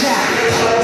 Jack.